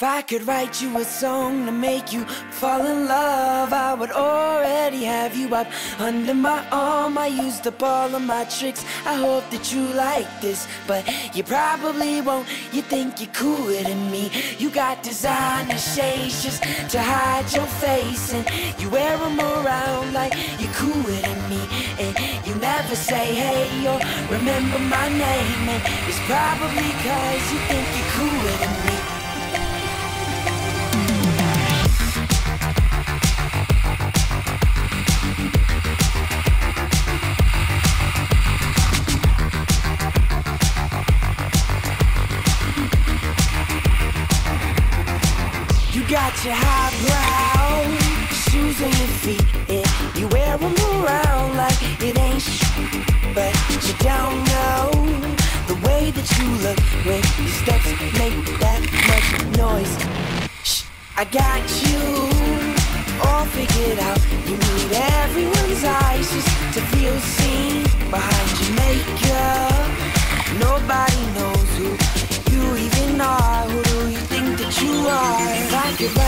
If I could write you a song to make you fall in love, I would already have you up under my arm. I used up all of my tricks. I hope that you like this, but you probably won't. You think you're cooler than me. You got designer shades just to hide your face, and you wear them around like you're cooler than me. And you never say hey or remember my name, and it's probably cause you think got your highbrow shoes on your feet, and you wear them around like it ain't sh- But you don't know the way that you look when your steps make that much noise. Shh, I got you all figured out. You need everyone's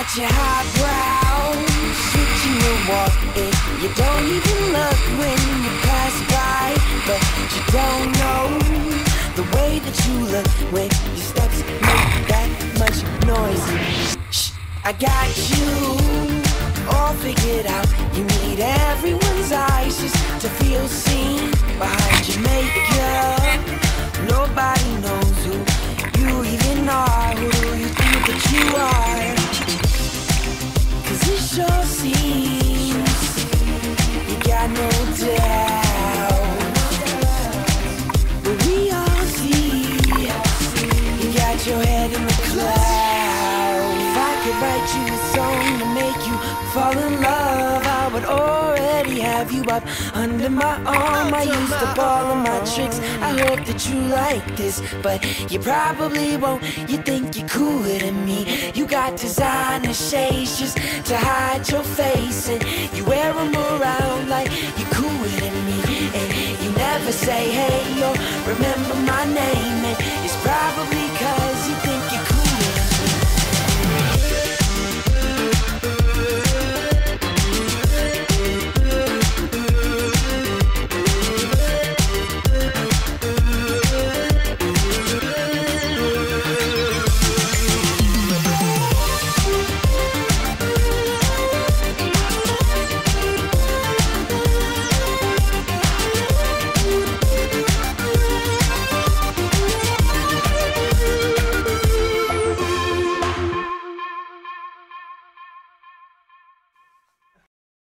got your highbrow switching your walk, and you don't even look when you pass by, but you don't know the way that you look when your steps make that much noise. Shh, I got you all figured out. You need everyone's eyes just to feel seen behind your makeup. Got your head in the clouds. If I could write you a song to make you fall in love, I would already have you up under my arm. I used up all of my tricks. I hope that you like this, but you probably won't. You think you're cooler than me. You got designer shades just to hide your face, and you wear them around like you're cooler than me. And you never say hey or remember my name,